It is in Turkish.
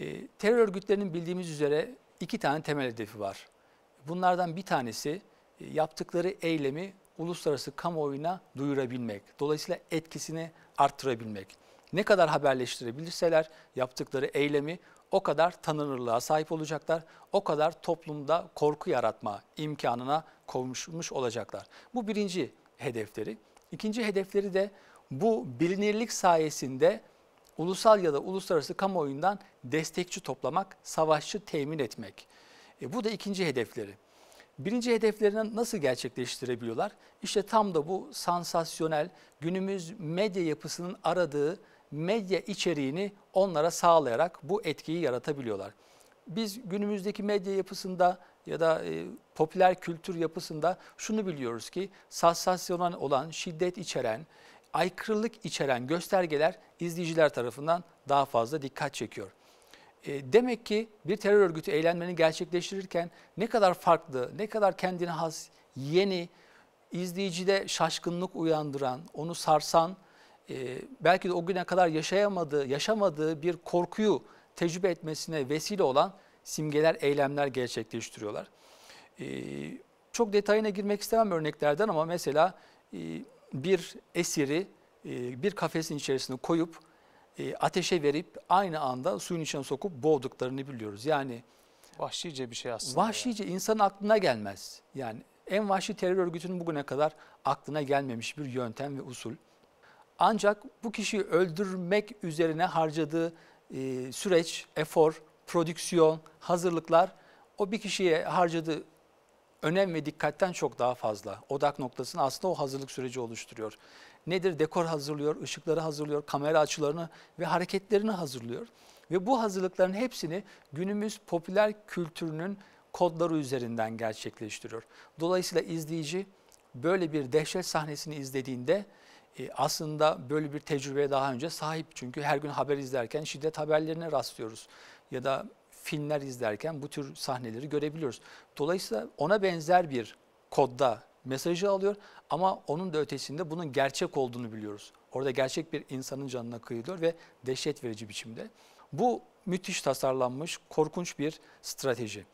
E, terör örgütlerinin bildiğimiz üzere iki tane temel hedefi var. Bunlardan bir tanesi e, yaptıkları eylemi uluslararası kamuoyuna duyurabilmek. Dolayısıyla etkisini arttırabilmek. Ne kadar haberleştirebilirseler yaptıkları eylemi o kadar tanınırlığa sahip olacaklar, o kadar toplumda korku yaratma imkanına kavuşmuş olacaklar. Bu birinci hedefleri. İkinci hedefleri de bu bilinirlik sayesinde ulusal ya da uluslararası kamuoyundan destekçi toplamak, savaşçı temin etmek. E, bu da ikinci hedefleri. Birinci hedeflerini nasıl gerçekleştirebiliyorlar? İşte tam da bu sansasyonel, günümüz medya yapısının aradığı medya içeriğini onlara sağlayarak bu etkiyi yaratabiliyorlar. Biz günümüzdeki medya yapısında ya da e, popüler kültür yapısında şunu biliyoruz ki sansasyonel olan, şiddet içeren, aykırılık içeren göstergeler izleyiciler tarafından daha fazla dikkat çekiyor. E, demek ki bir terör örgütü eylemlerini gerçekleştirirken ne kadar farklı, ne kadar kendine has, yeni, izleyicide şaşkınlık uyandıran, onu sarsan, e, belki de o güne kadar yaşayamadığı, yaşamadığı bir korkuyu tecrübe etmesine vesile olan simgeler, eylemler gerçekleştiriyorlar. E, çok detayına girmek istemem örneklerden ama mesela bir esiri e, bir kafesin içerisine koyup e, ateşe verip aynı anda suyun içine sokup boğduklarını biliyoruz. Yani Vahşice bir şey aslında. vahşice insanın aklına gelmez. Yani en vahşi terör örgütünün bugüne kadar aklına gelmemiş bir yöntem ve usul. Ancak bu kişiyi öldürmek üzerine harcadığı e, süreç, efor, prodüksiyon, hazırlıklar o bir kişiye harcadığı önem ve dikkatten çok daha fazla. Odak noktasını aslında o hazırlık süreci oluşturuyor. Nedir? Dekor hazırlıyor, ışıkları hazırlıyor, kamera açılarını ve hareketlerini hazırlıyor. Ve bu hazırlıkların hepsini günümüz popüler kültürünün kodları üzerinden gerçekleştiriyor. Dolayısıyla izleyici böyle bir dehşet sahnesini izlediğinde e, aslında böyle bir tecrübeye daha önce sahip. Çünkü her gün haber izlerken şiddet haberlerine rastlıyoruz. Ya da filmler izlerken bu tür sahneleri görebiliyoruz. Dolayısıyla ona benzer bir kodda mesajı alıyor ama onun da ötesinde bunun gerçek olduğunu biliyoruz. Orada gerçek bir insanın canına kıyılıyor ve dehşet verici biçimde. Bu müthiş tasarlanmış, korkunç bir strateji.